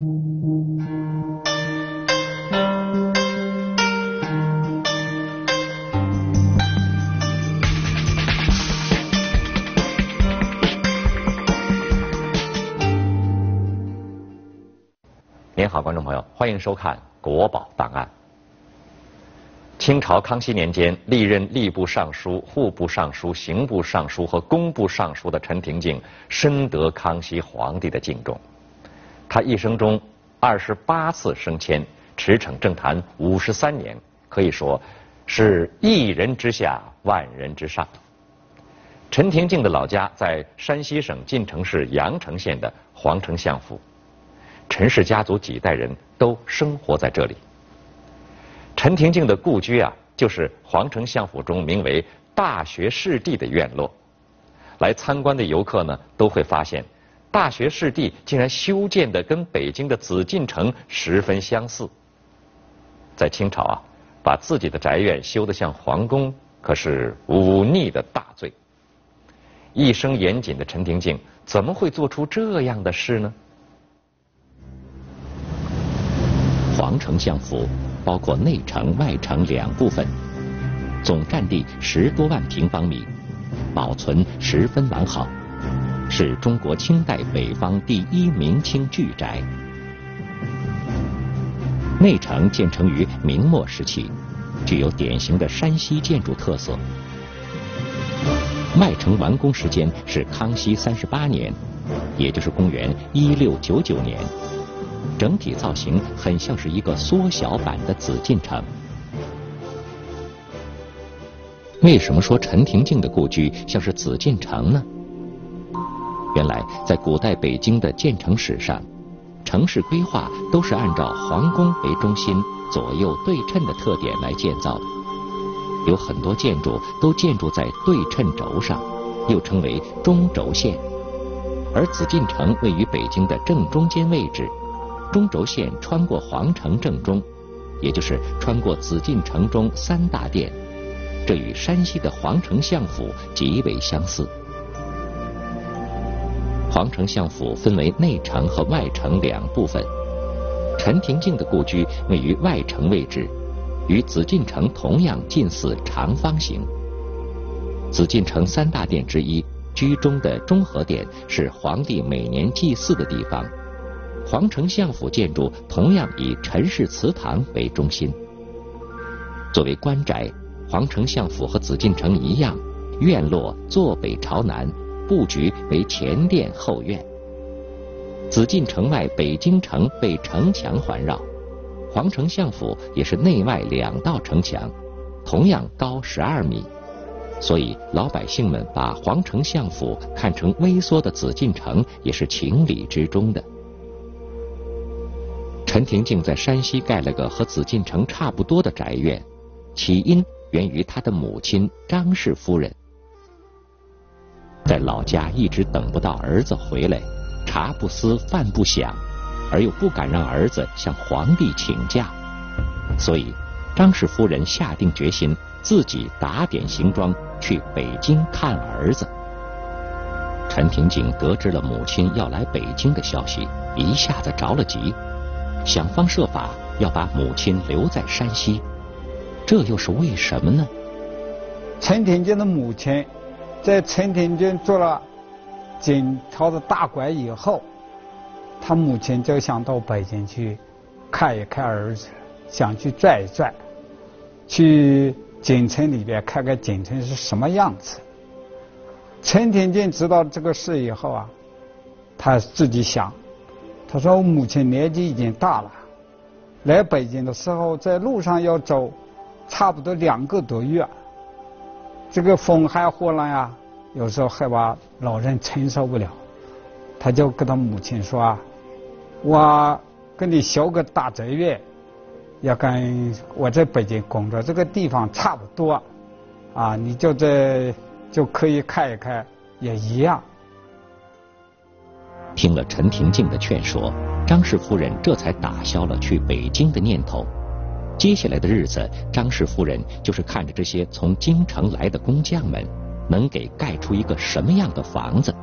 您好，观众朋友，欢迎收看《国宝档案》。清朝康熙年间，历任吏部尚书、户部尚书、刑部尚书和工部尚书的陈廷敬，深得康熙皇帝的敬重。他一生中二十八次升迁，驰骋政坛五十三年，可以说是一人之下，万人之上。陈廷敬的老家在山西省晋城市阳城县的皇城相府。陈氏家族几代人都生活在这里。陈廷敬的故居啊，就是皇城相府中名为“大学士第”的院落。来参观的游客呢，都会发现，大学士地竟然修建的跟北京的紫禁城十分相似。在清朝啊，把自己的宅院修得像皇宫，可是忤逆的大罪。一生严谨的陈廷敬，怎么会做出这样的事呢？皇城相府包括内城、外城两部分，总占地十多万平方米，保存十分完好，是中国清代北方第一明清巨宅。内城建成于明末时期，具有典型的山西建筑特色。外城完工时间是康熙三十八年，也就是公元一六九九年。整体造型很像是一个缩小版的紫禁城。为什么说陈廷敬的故居像是紫禁城呢？原来在古代北京的建城史上，城市规划都是按照皇宫为中心、左右对称的特点来建造的，有很多建筑都建筑在对称轴上，又称为中轴线。而紫禁城位于北京的正中间位置。中轴线穿过皇城正中，也就是穿过紫禁城中三大殿，这与山西的皇城相府极为相似。皇城相府分为内城和外城两部分，陈廷敬的故居位于外城位置，与紫禁城同样近似长方形。紫禁城三大殿之一居中的中和殿是皇帝每年祭祀的地方。皇城相府建筑同样以陈氏祠堂为中心。作为官宅，皇城相府和紫禁城一样，院落坐北朝南，布局为前殿后院。紫禁城外北京城被城墙环绕，皇城相府也是内外两道城墙，同样高十二米，所以老百姓们把皇城相府看成微缩的紫禁城，也是情理之中的。陈廷敬在山西盖了个和紫禁城差不多的宅院，起因源于他的母亲张氏夫人。在老家一直等不到儿子回来，茶不思饭不想，而又不敢让儿子向皇帝请假，所以张氏夫人下定决心自己打点行装去北京看儿子。陈廷敬得知了母亲要来北京的消息，一下子着了急。想方设法要把母亲留在山西，这又是为什么呢？陈廷敬的母亲在陈廷敬做了晋朝的大官以后，他母亲就想到北京去看一看儿子，想去转一转，去京城里边看看京城是什么样子。陈廷敬知道这个事以后啊，他自己想。他说：“我母亲年纪已经大了，来北京的时候在路上要走，差不多两个多月。这个风寒火冷呀，有时候害怕老人承受不了。他就跟他母亲说：‘啊，我跟你修个大宅院，要跟我在北京工作这个地方差不多，啊，你就在就可以看一看，也一样。’”听了陈廷敬的劝说，张氏夫人这才打消了去北京的念头。接下来的日子，张氏夫人就是看着这些从京城来的工匠们，能给盖出一个什么样的房子。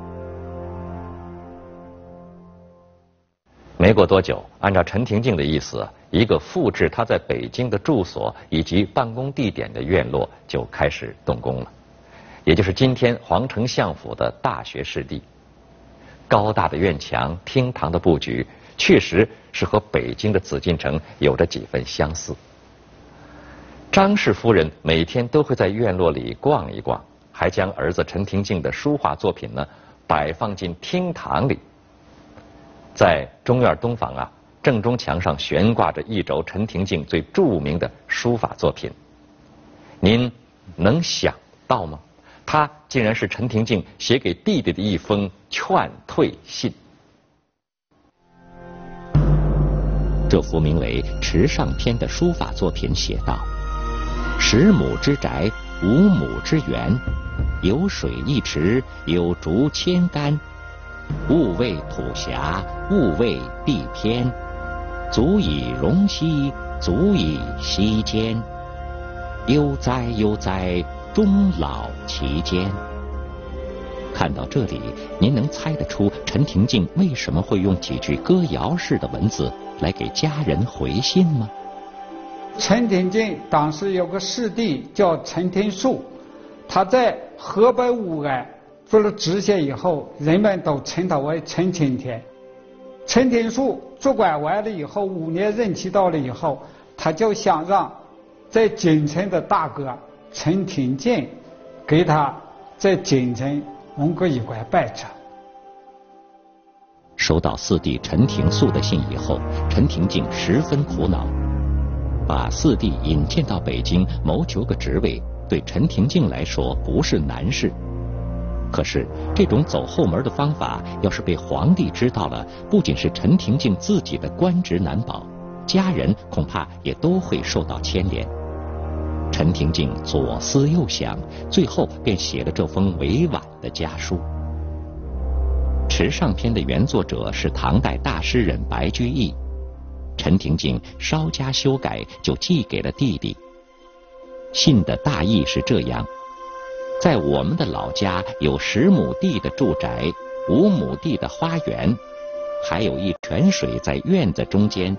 没过多久，按照陈廷敬的意思，一个复制他在北京的住所以及办公地点的院落就开始动工了，也就是今天皇城相府的大学士地。高大的院墙、厅堂的布局，确实是和北京的紫禁城有着几分相似。张氏夫人每天都会在院落里逛一逛，还将儿子陈廷敬的书画作品呢摆放进厅堂里。在中院东房啊，正中墙上悬挂着一轴陈廷敬最著名的书法作品。您能想到吗？他竟然是陈廷敬写给弟弟的一封劝退信。这幅名为《池上篇》的书法作品写道：“十亩之宅，五亩之园，有水一池，有竹千竿。”勿谓土狭，勿谓地偏，足以容膝，足以息肩。悠哉悠哉，终老其间。看到这里，您能猜得出陈廷敬为什么会用几句歌谣式的文字来给家人回信吗？陈廷敬当时有个师弟叫陈廷树，他在河北武安。做了知县以后，人们都称他为陈青天。陈廷树做官完了以后，五年任期到了以后，他就想让在京城的大哥陈廷敬给他在京城蒙个一官半职。收到四弟陈廷素的信以后，陈廷敬十分苦恼，把四弟引荐到北京谋求个职位，对陈廷敬来说不是难事。可是，这种走后门的方法，要是被皇帝知道了，不仅是陈廷敬自己的官职难保，家人恐怕也都会受到牵连。陈廷敬左思右想，最后便写了这封委婉的家书。《池上篇》的原作者是唐代大诗人白居易，陈廷敬稍加修改，就寄给了弟弟。信的大意是这样。在我们的老家有十亩地的住宅，五亩地的花园，还有一泉水在院子中间。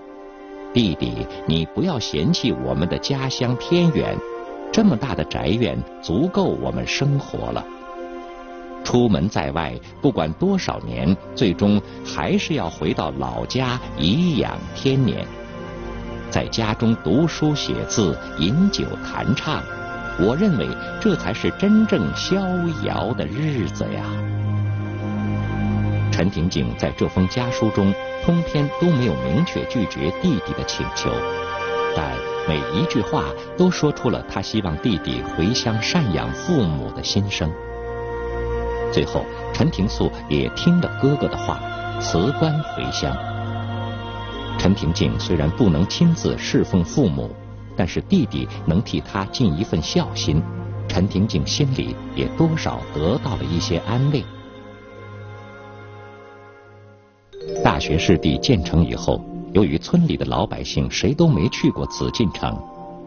弟弟，你不要嫌弃我们的家乡偏远，这么大的宅院足够我们生活了。出门在外，不管多少年，最终还是要回到老家颐养天年，在家中读书写字，饮酒弹唱。我认为这才是真正逍遥的日子呀。陈廷敬在这封家书中，通篇都没有明确拒绝弟弟的请求，但每一句话都说出了他希望弟弟回乡赡养父母的心声。最后，陈廷素也听了哥哥的话，辞官回乡。陈廷敬虽然不能亲自侍奉父母。但是弟弟能替他尽一份孝心，陈廷敬心里也多少得到了一些安慰。大学士第建成以后，由于村里的老百姓谁都没去过紫禁城，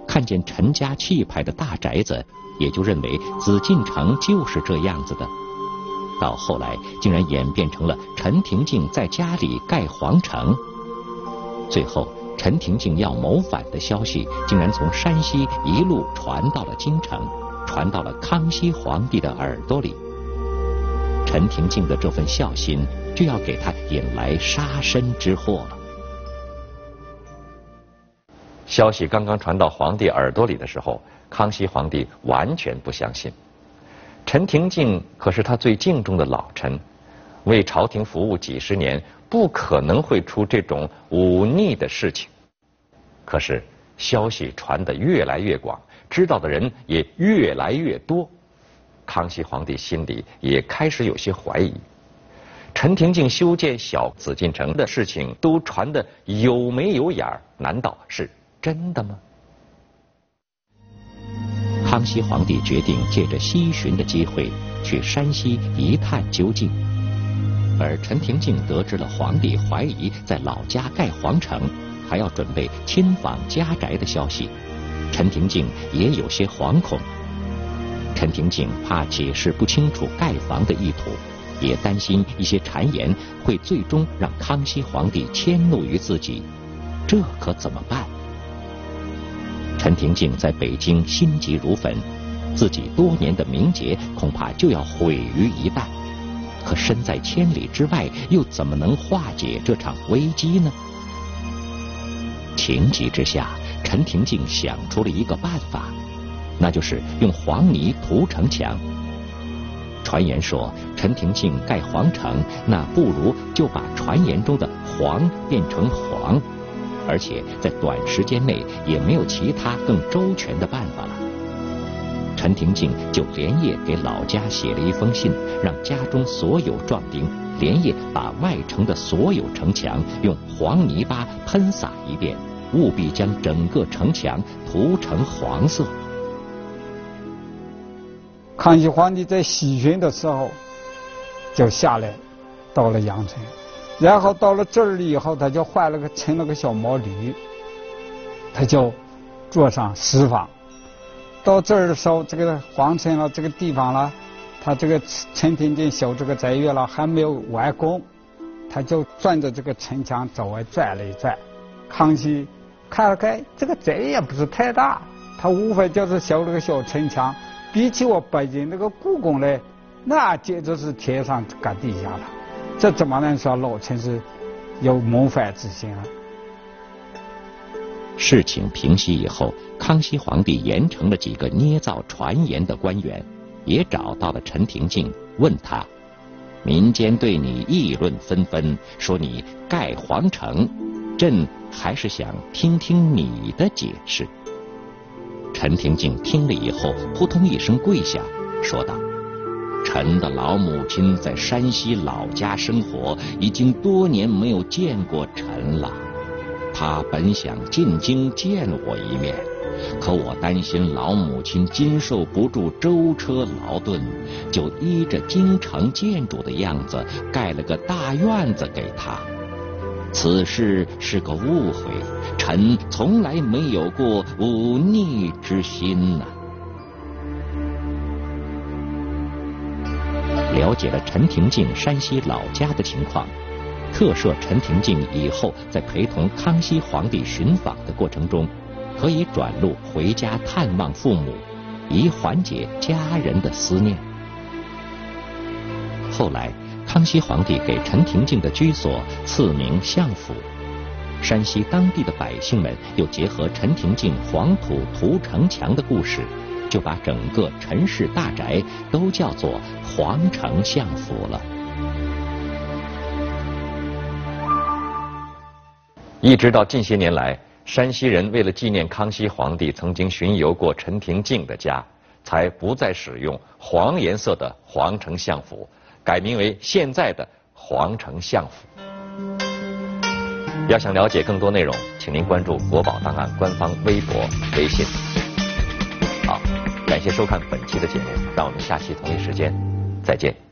看见陈家气派的大宅子，也就认为紫禁城就是这样子的。到后来，竟然演变成了陈廷敬在家里盖皇城，最后。陈廷敬要谋反的消息，竟然从山西一路传到了京城，传到了康熙皇帝的耳朵里。陈廷敬的这份孝心，就要给他引来杀身之祸了。消息刚刚传到皇帝耳朵里的时候，康熙皇帝完全不相信。陈廷敬可是他最敬重的老臣，为朝廷服务几十年。不可能会出这种忤逆的事情。可是消息传得越来越广，知道的人也越来越多，康熙皇帝心里也开始有些怀疑：陈廷敬修建小紫禁城的事情都传得有眉有眼儿？难道是真的吗？康熙皇帝决定借着西巡的机会去山西一探究竟。而陈廷敬得知了皇帝怀疑在老家盖皇城，还要准备亲访家宅的消息，陈廷敬也有些惶恐。陈廷敬怕解释不清楚盖房的意图，也担心一些谗言会最终让康熙皇帝迁怒于自己，这可怎么办？陈廷敬在北京心急如焚，自己多年的名节恐怕就要毁于一旦。可身在千里之外，又怎么能化解这场危机呢？情急之下，陈廷敬想出了一个办法，那就是用黄泥涂城墙。传言说，陈廷敬盖皇城，那不如就把传言中的黄变成黄，而且在短时间内也没有其他更周全的办法了。陈廷敬就连夜给老家写了一封信，让家中所有壮丁连夜把外城的所有城墙用黄泥巴喷洒一遍，务必将整个城墙涂成黄色。康熙皇帝在西巡的时候，就下来到了阳城，然后到了这儿了以后，他就换了个乘了个小毛驴，他就坐上石舫。到这儿的时候，这个皇城了，这个地方了，他这个陈廷敬修这个宅院了还没有完工，他就转着这个城墙周围转了一转。康熙看了看，这个宅也不是太大，他无非就是修了个小城墙。比起我北京那个故宫来，那简直是天上搁地下了。这怎么能说老臣是有谋反之心啊？事情平息以后，康熙皇帝严惩了几个捏造传言的官员，也找到了陈廷敬，问他：民间对你议论纷纷，说你盖皇城，朕还是想听听你的解释。陈廷敬听了以后，扑通一声跪下，说道：“臣的老母亲在山西老家生活，已经多年没有见过臣了。他本想进京见我一面，可我担心老母亲经受不住舟车劳顿，就依着京城建筑的样子盖了个大院子给他。此事是个误会。”臣从来没有过忤逆之心呐。了解了陈廷敬山西老家的情况，特赦陈廷敬以后在陪同康熙皇帝寻访的过程中，可以转路回家探望父母，以缓解家人的思念。后来，康熙皇帝给陈廷敬的居所赐名相府。山西当地的百姓们又结合陈廷敬黄土涂城墙的故事，就把整个陈氏大宅都叫做皇城相府了。一直到近些年来，山西人为了纪念康熙皇帝曾经巡游过陈廷敬的家，才不再使用黄颜色的皇城相府，改名为现在的皇城相府。要想了解更多内容，请您关注国宝档案官方微博、微信。感谢收看本期的节目，让我们下期同一时间再见。